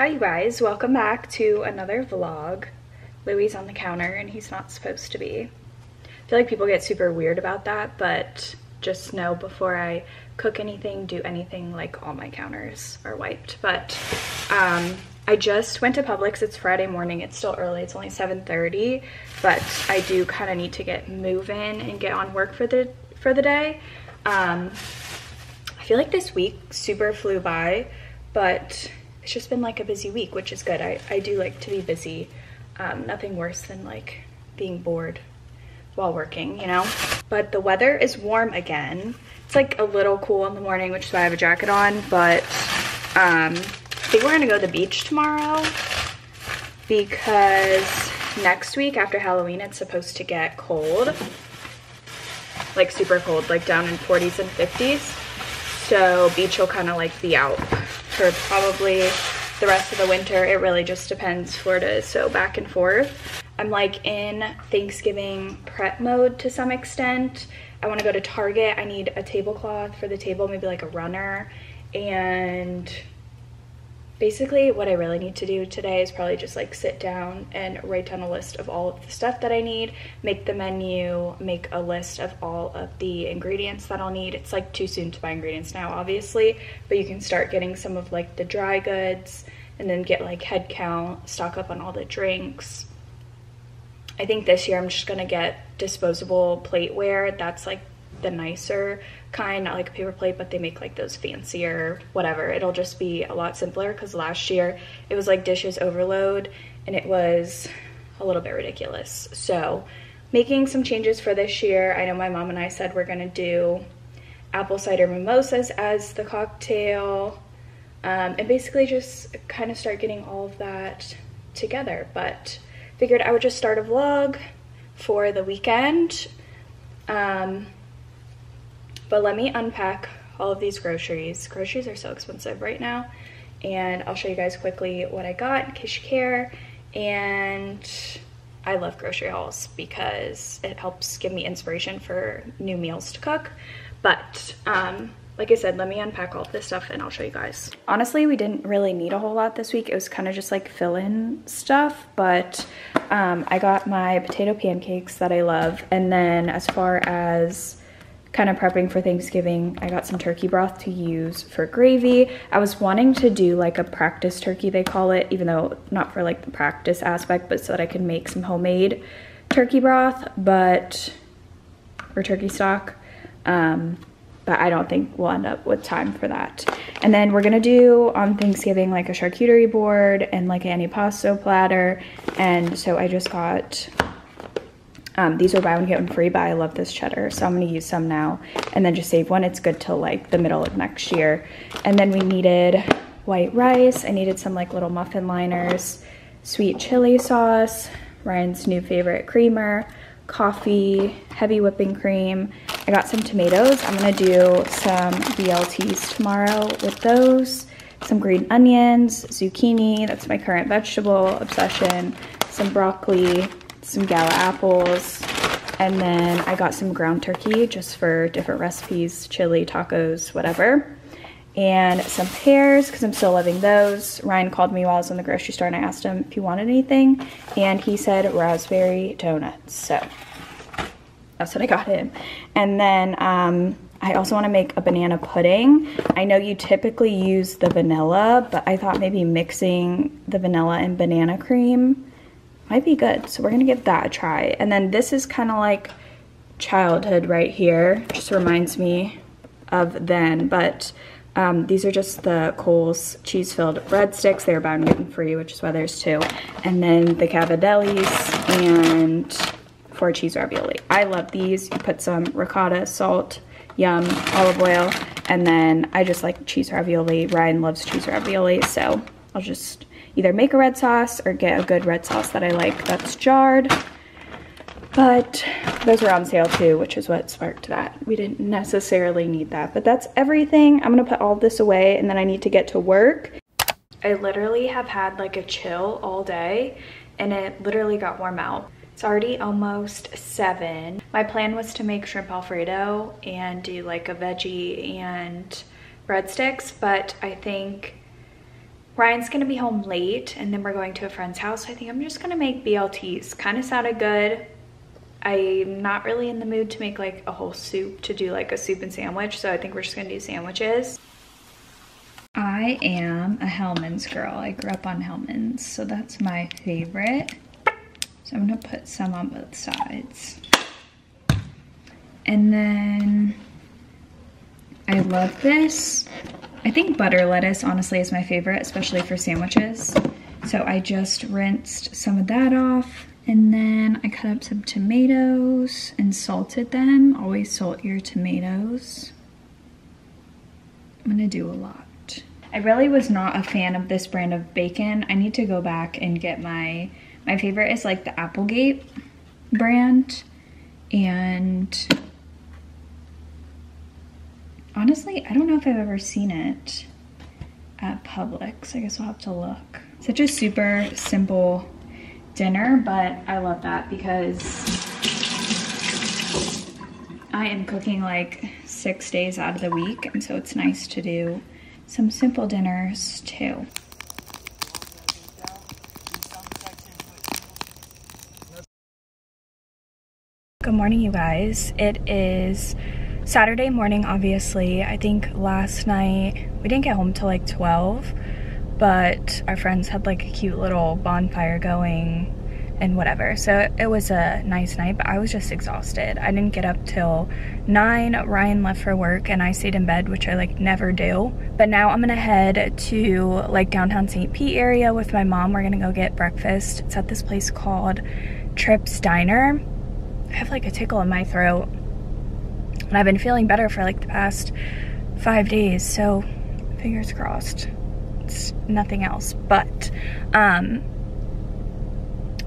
Hi you guys, welcome back to another vlog. Louis on the counter and he's not supposed to be. I feel like people get super weird about that, but just know before I cook anything, do anything, like all my counters are wiped. But um, I just went to Publix. It's Friday morning. It's still early. It's only 7.30, but I do kind of need to get moving and get on work for the for the day. Um, I feel like this week super flew by, but it's just been like a busy week, which is good. I, I do like to be busy. Um, nothing worse than like being bored while working, you know? But the weather is warm again. It's like a little cool in the morning, which is why I have a jacket on, but um, I think we're gonna go to the beach tomorrow because next week after Halloween, it's supposed to get cold. Like super cold, like down in 40s and 50s. So beach will kind of like be out for probably the rest of the winter. It really just depends. Florida is so back and forth. I'm like in Thanksgiving prep mode to some extent. I want to go to Target. I need a tablecloth for the table, maybe like a runner. And basically what I really need to do today is probably just like sit down and write down a list of all of the stuff that I need, make the menu, make a list of all of the ingredients that I'll need. It's like too soon to buy ingredients now, obviously, but you can start getting some of like the dry goods and then get like head count, stock up on all the drinks. I think this year I'm just gonna get disposable plateware that's like the nicer kind, not like a paper plate, but they make like those fancier, whatever. It'll just be a lot simpler because last year it was like dishes overload and it was a little bit ridiculous. So making some changes for this year. I know my mom and I said we're gonna do apple cider mimosas as the cocktail um, and basically just kind of start getting all of that together. But figured I would just start a vlog for the weekend. Um, but let me unpack all of these groceries. Groceries are so expensive right now. And I'll show you guys quickly what I got in case you care. And I love grocery hauls because it helps give me inspiration for new meals to cook. But um, like I said, let me unpack all this stuff and I'll show you guys. Honestly, we didn't really need a whole lot this week. It was kind of just like fill-in stuff, but um, I got my potato pancakes that I love. And then as far as kind of prepping for Thanksgiving. I got some turkey broth to use for gravy. I was wanting to do like a practice turkey, they call it, even though not for like the practice aspect, but so that I could make some homemade turkey broth, but, or turkey stock. Um, but I don't think we'll end up with time for that. And then we're gonna do on Thanksgiving like a charcuterie board and like an antipasto platter. And so I just got um, these are buy one, get one free, but I love this cheddar, so I'm gonna use some now and then just save one. It's good till like the middle of next year. And then we needed white rice. I needed some like little muffin liners, sweet chili sauce, Ryan's new favorite creamer, coffee, heavy whipping cream. I got some tomatoes. I'm gonna do some BLTs tomorrow with those. Some green onions, zucchini, that's my current vegetable obsession, some broccoli, some gala apples, and then I got some ground turkey just for different recipes, chili, tacos, whatever. And some pears, because I'm still loving those. Ryan called me while I was in the grocery store and I asked him if he wanted anything. And he said raspberry donuts. So that's what I got him. And then um, I also want to make a banana pudding. I know you typically use the vanilla, but I thought maybe mixing the vanilla and banana cream might be good. So we're gonna give that a try. And then this is kind of like childhood right here. Just reminds me of then, but um, these are just the Cole's cheese-filled breadsticks. They're bound gluten free, which is why there's two. And then the cavatellis and four cheese ravioli. I love these. You put some ricotta, salt, yum, olive oil, and then I just like cheese ravioli. Ryan loves cheese ravioli, so I'll just either make a red sauce or get a good red sauce that I like that's jarred. But those were on sale too, which is what sparked that. We didn't necessarily need that, but that's everything. I'm gonna put all this away and then I need to get to work. I literally have had like a chill all day and it literally got warm out. It's already almost seven. My plan was to make shrimp alfredo and do like a veggie and breadsticks, but I think Ryan's gonna be home late and then we're going to a friend's house. I think I'm just gonna make BLTs. Kind of sounded good. I'm not really in the mood to make like a whole soup to do like a soup and sandwich. So I think we're just gonna do sandwiches. I am a Hellmann's girl. I grew up on Hellmann's. so that's my favorite. So I'm gonna put some on both sides. And then I love this. I think butter lettuce honestly is my favorite, especially for sandwiches. So I just rinsed some of that off and then I cut up some tomatoes and salted them. Always salt your tomatoes. I'm gonna do a lot. I really was not a fan of this brand of bacon. I need to go back and get my, my favorite is like the Applegate brand. And honestly, I don't know if I've ever seen it at Publix. I guess we'll have to look. Such a super simple dinner, but I love that because I am cooking like six days out of the week. And so it's nice to do some simple dinners too. Good morning, you guys. It is Saturday morning, obviously. I think last night, we didn't get home till like 12, but our friends had like a cute little bonfire going and whatever. So it was a nice night, but I was just exhausted. I didn't get up till 9. Ryan left for work and I stayed in bed, which I like never do. But now I'm gonna head to like downtown St. Pete area with my mom. We're gonna go get breakfast. It's at this place called Trips Diner. I have like a tickle in my throat and I've been feeling better for like the past five days. So fingers crossed. It's nothing else, but um,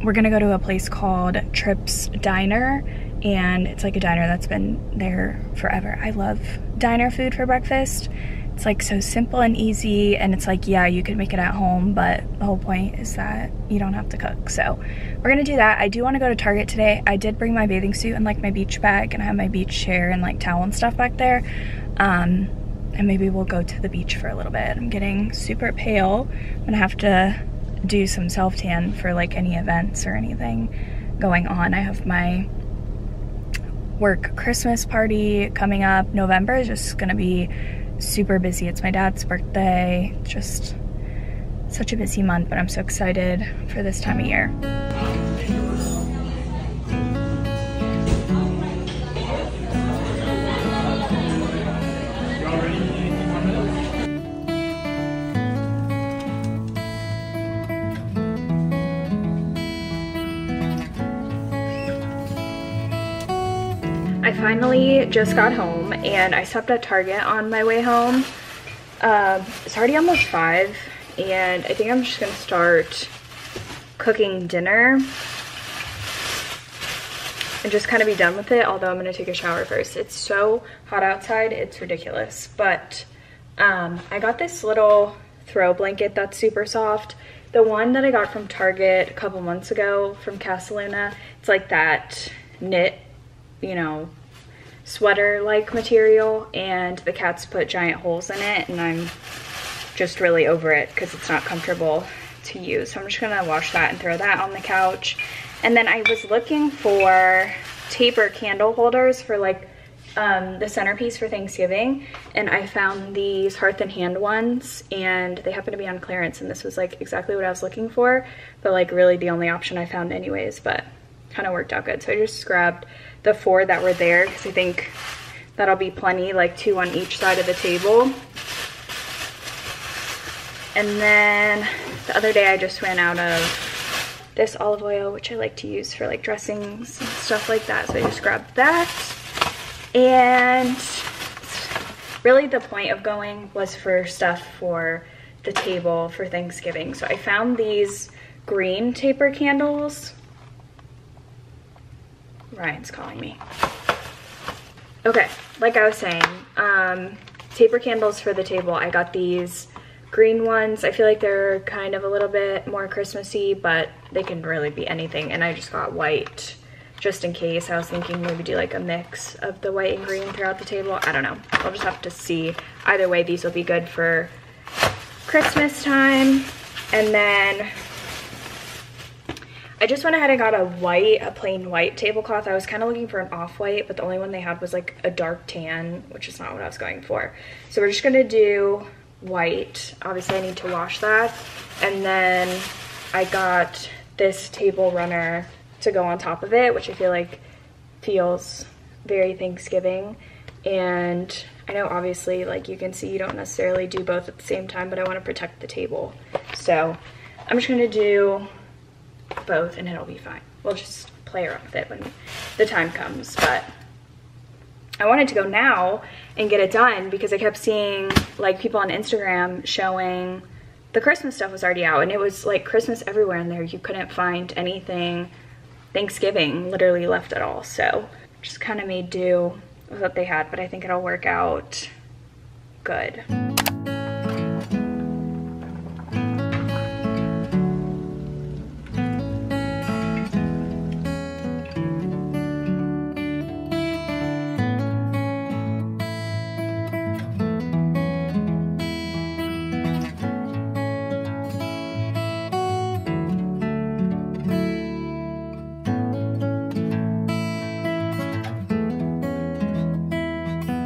we're gonna go to a place called Trips Diner and it's like a diner that's been there forever. I love diner food for breakfast. It's like so simple and easy and it's like, yeah, you could make it at home, but the whole point is that you don't have to cook. So we're gonna do that. I do wanna go to Target today. I did bring my bathing suit and like my beach bag and I have my beach chair and like towel and stuff back there. Um, and maybe we'll go to the beach for a little bit. I'm getting super pale. I'm gonna have to do some self tan for like any events or anything going on. I have my work Christmas party coming up. November is just gonna be super busy. It's my dad's birthday. Just such a busy month, but I'm so excited for this time of year. I finally just got home and I stopped at Target on my way home. Um, it's already almost five and I think I'm just gonna start cooking dinner and just kind of be done with it although i'm going to take a shower first it's so hot outside it's ridiculous but um, i got this little throw blanket that's super soft the one that i got from target a couple months ago from casaluna it's like that knit you know sweater-like material and the cats put giant holes in it and I'm just really over it because it's not comfortable to use. So I'm just gonna wash that and throw that on the couch. And then I was looking for taper candle holders for like um, the centerpiece for Thanksgiving and I found these Hearth and Hand ones and they happen to be on clearance and this was like exactly what I was looking for but like really the only option I found anyways but kind of worked out good. So I just grabbed the four that were there because I think that'll be plenty, like two on each side of the table. And then the other day I just ran out of this olive oil, which I like to use for like dressings and stuff like that. So I just grabbed that. And really the point of going was for stuff for the table for Thanksgiving. So I found these green taper candles Ryan's calling me. Okay, like I was saying, um, taper candles for the table. I got these green ones. I feel like they're kind of a little bit more Christmassy, but they can really be anything. And I just got white just in case. I was thinking maybe do like a mix of the white and green throughout the table. I don't know. I'll just have to see. Either way, these will be good for Christmas time. And then I just went ahead and got a white, a plain white tablecloth. I was kind of looking for an off-white, but the only one they had was like a dark tan, which is not what I was going for. So we're just gonna do white. Obviously I need to wash that. And then I got this table runner to go on top of it, which I feel like feels very Thanksgiving. And I know obviously like you can see you don't necessarily do both at the same time, but I wanna protect the table. So I'm just gonna do both and it'll be fine. We'll just play around with it when the time comes, but I wanted to go now and get it done because I kept seeing like people on Instagram showing the Christmas stuff was already out and it was like Christmas everywhere in there. You couldn't find anything Thanksgiving literally left at all. So just kind of made do with what they had, but I think it'll work out good.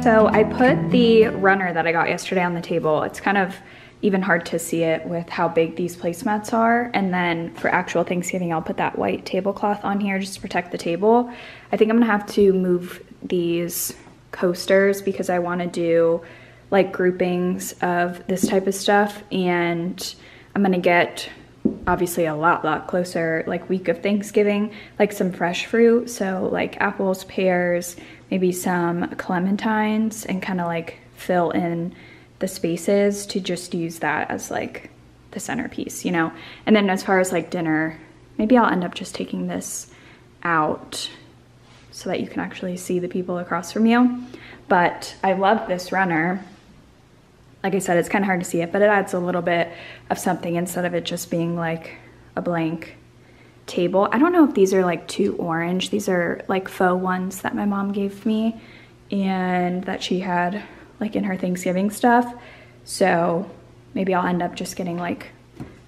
So I put the runner that I got yesterday on the table. It's kind of even hard to see it with how big these placemats are. And then for actual Thanksgiving, I'll put that white tablecloth on here just to protect the table. I think I'm gonna have to move these coasters because I wanna do like groupings of this type of stuff. And I'm gonna get obviously a lot, lot closer like week of Thanksgiving, like some fresh fruit. So like apples, pears, maybe some clementines and kind of like fill in the spaces to just use that as like the centerpiece, you know? And then as far as like dinner, maybe I'll end up just taking this out so that you can actually see the people across from you. But I love this runner. Like I said, it's kind of hard to see it, but it adds a little bit of something instead of it just being like a blank table. I don't know if these are like too orange. These are like faux ones that my mom gave me and that she had like in her Thanksgiving stuff. So maybe I'll end up just getting like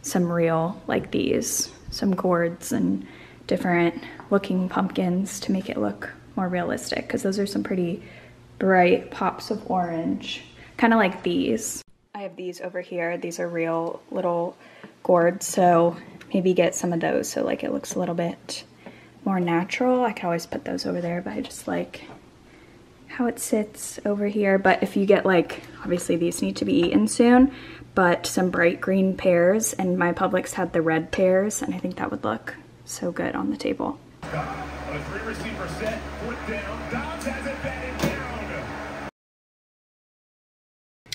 some real like these, some gourds and different looking pumpkins to make it look more realistic because those are some pretty bright pops of orange, kind of like these. I have these over here. These are real little gourds, so maybe get some of those so like it looks a little bit more natural. I can always put those over there, but I just like how it sits over here. But if you get like, obviously these need to be eaten soon, but some bright green pears and my Publix had the red pears and I think that would look so good on the table.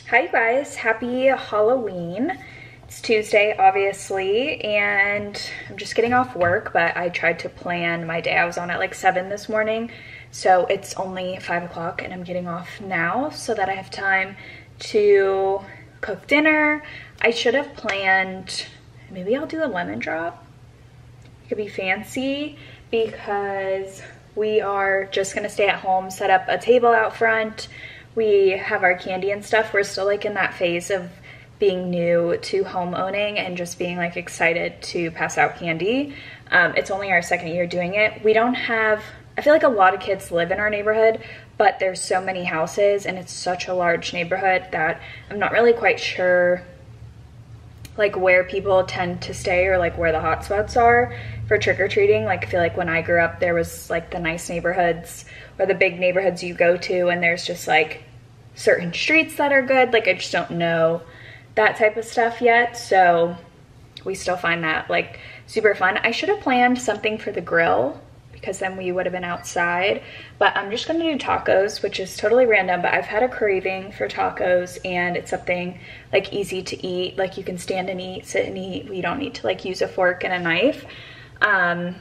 Hi you guys, happy Halloween. It's Tuesday, obviously, and I'm just getting off work, but I tried to plan my day. I was on at like 7 this morning, so it's only 5 o'clock, and I'm getting off now so that I have time to cook dinner. I should have planned, maybe I'll do a lemon drop. It could be fancy because we are just gonna stay at home, set up a table out front. We have our candy and stuff. We're still like in that phase of being new to home owning and just being like excited to pass out candy. Um, it's only our second year doing it. We don't have, I feel like a lot of kids live in our neighborhood, but there's so many houses and it's such a large neighborhood that I'm not really quite sure like where people tend to stay or like where the hotspots are for trick-or-treating. Like I feel like when I grew up, there was like the nice neighborhoods or the big neighborhoods you go to and there's just like certain streets that are good. Like I just don't know that type of stuff yet. So we still find that like super fun. I should have planned something for the grill because then we would have been outside. But I'm just gonna do tacos, which is totally random, but I've had a craving for tacos and it's something like easy to eat. Like you can stand and eat, sit and eat. We don't need to like use a fork and a knife. Um,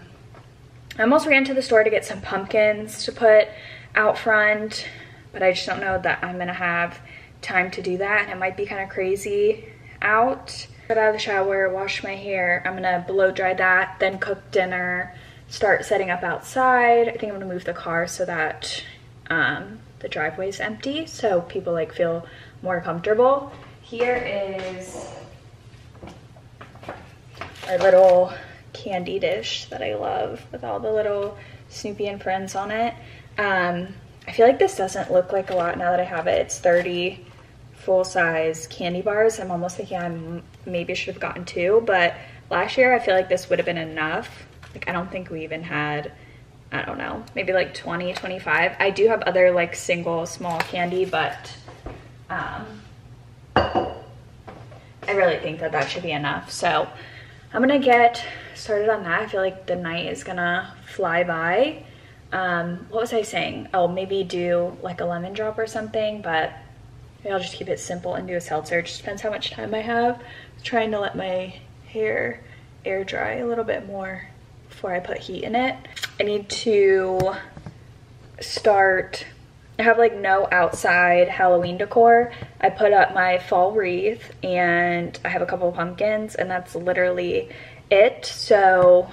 I almost ran to the store to get some pumpkins to put out front, but I just don't know that I'm gonna have time to do that and it might be kind of crazy out. Get out of the shower, wash my hair. I'm gonna blow dry that, then cook dinner, start setting up outside. I think I'm gonna move the car so that um, the driveway is empty so people like feel more comfortable. Here is our little candy dish that I love with all the little Snoopy and Friends on it. Um, I feel like this doesn't look like a lot now that I have it. It's 30 full-size candy bars. I'm almost thinking I maybe should have gotten two, but last year I feel like this would have been enough. Like I don't think we even had, I don't know, maybe like 20, 25. I do have other like single small candy, but um, I really think that that should be enough. So I'm gonna get started on that. I feel like the night is gonna fly by. Um, what was I saying? Oh, maybe do like a lemon drop or something, but I'll just keep it simple and do a seltzer. It just depends how much time I have. I'm trying to let my hair air dry a little bit more before I put heat in it. I need to start I have like no outside Halloween decor. I put up my fall wreath and I have a couple pumpkins and that's literally it. So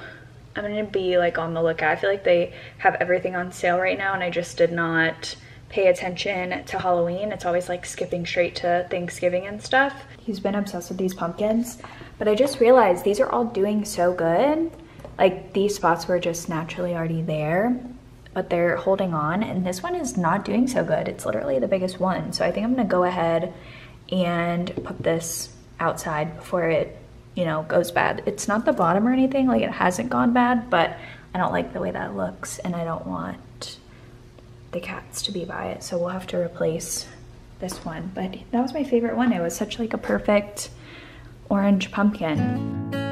I'm gonna be like on the lookout. I feel like they have everything on sale right now and I just did not pay attention to Halloween. It's always like skipping straight to Thanksgiving and stuff. He's been obsessed with these pumpkins, but I just realized these are all doing so good. Like these spots were just naturally already there but they're holding on and this one is not doing so good. It's literally the biggest one. So I think I'm gonna go ahead and put this outside before it, you know, goes bad. It's not the bottom or anything, like it hasn't gone bad, but I don't like the way that looks and I don't want the cats to be by it. So we'll have to replace this one. But that was my favorite one. It was such like a perfect orange pumpkin.